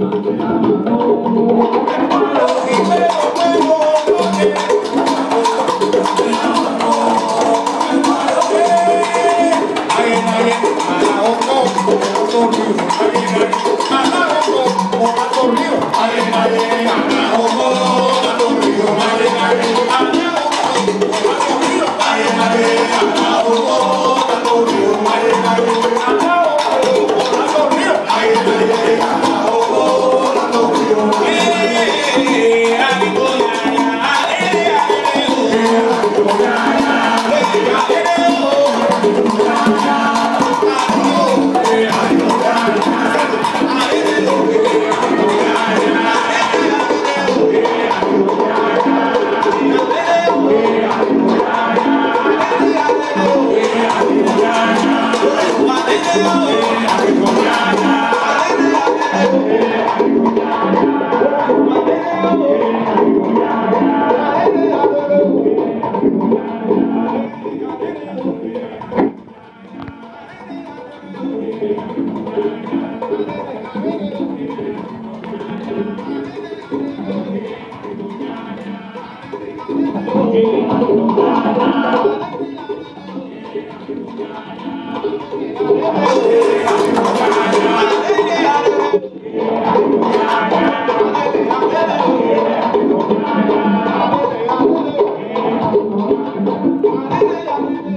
Thank you.